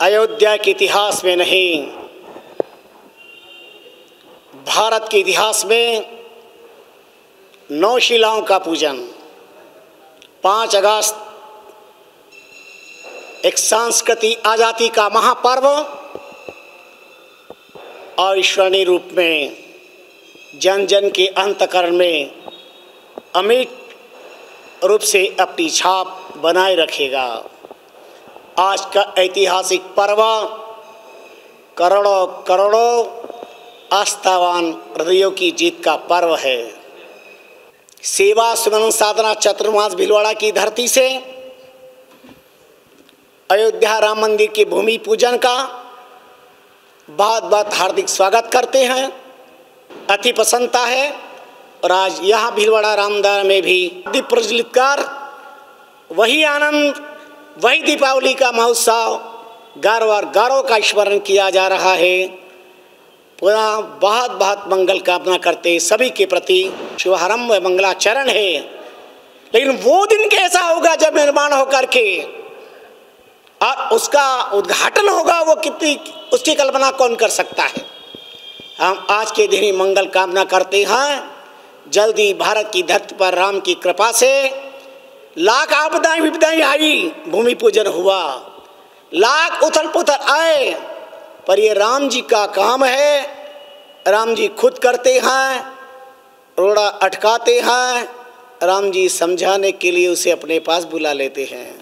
अयोध्या के इतिहास में नहीं। भारत के इतिहास में नौ शिलाओं का पूजन। पाँच अगस्त, एक सांस्कृतिक आज़ादी का महापर्व और ईश्वरीय रूप में जन जन के अंतकरण में अमिट रूप से अपनी छाप बनाए रखेगा। आज का ऐतिहासिक पर्व, करोड़ों करोड़ों आस्थावान हृदयों की जीत का पर्व है। सेवा सुमन साधना चतुर्मास भिलवाड़ा की धरती से अयोध्या राम मंदिर के भूमि पूजन का बहुत बहुत हार्दिक स्वागत करते हैं। अति प्रसन्नता है और आज यहाँ भीलवाड़ा रामदार में भी प्रज्वलित कर वही आनंद वही दीपावली का महोत्सव गारो और गारो का स्मरण किया जा रहा है। पुनः बहुत बहुत मंगल कामना करते सभी के प्रति। शुभारंभ मंगलाचरण है। लेकिन वो दिन कैसा होगा जब निर्माण होकर के और उसका उद्घाटन होगा, वो कितनी, उसकी कल्पना कौन कर सकता है? हम आज के दिन ही मंगल कामना करते हैं। जल्दी भारत की धरती पर राम की कृपा से लाख आपदाएँ विपदाएँ आई, भूमि पूजन हुआ। लाख उथल पुथल आए, पर ये राम जी का काम है। राम जी खुद करते हैं, रोड़ा अटकाते हैं। राम जी समझाने के लिए उसे अपने पास बुला लेते हैं।